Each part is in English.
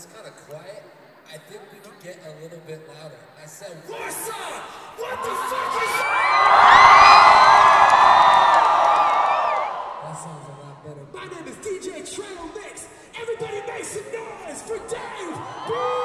was kind of quiet. I think we could get a little bit louder. I said, Warsaw! What the fuck is That That sounds a lot better. My name is DJ Trail Mix. Everybody make some noise for Dave.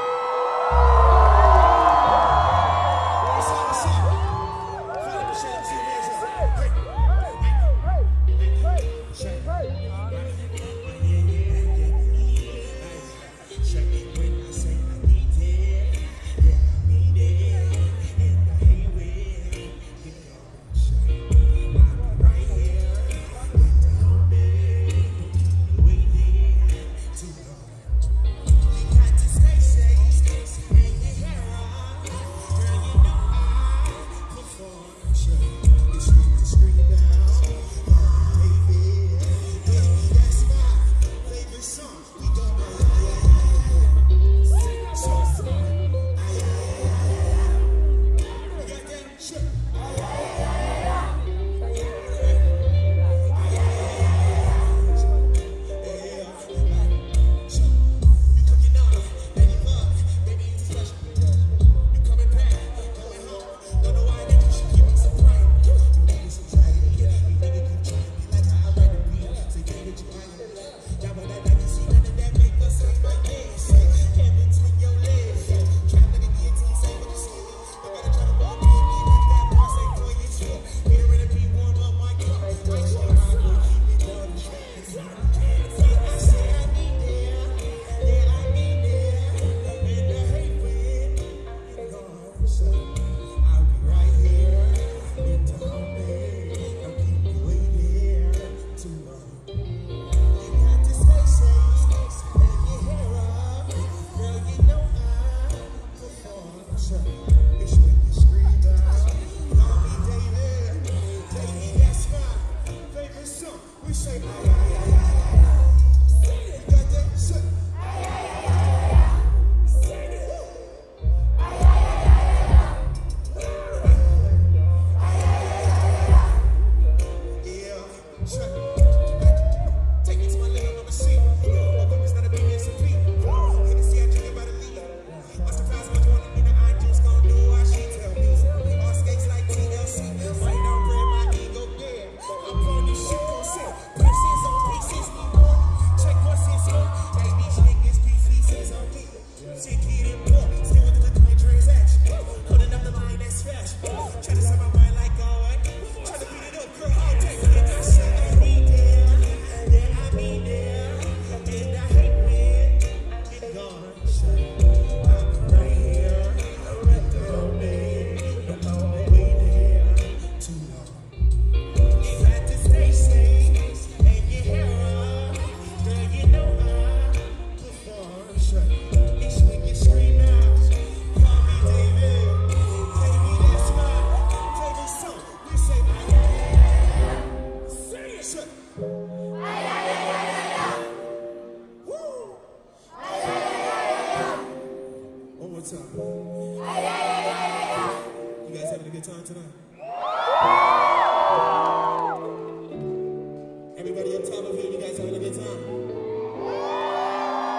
Follow the show, see you guys having a good time?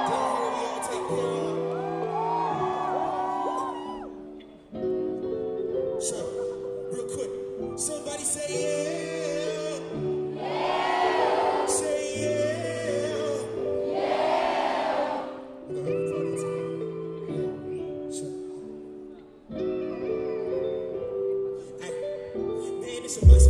Here, of. So, real quick, somebody Say yeah. Deus.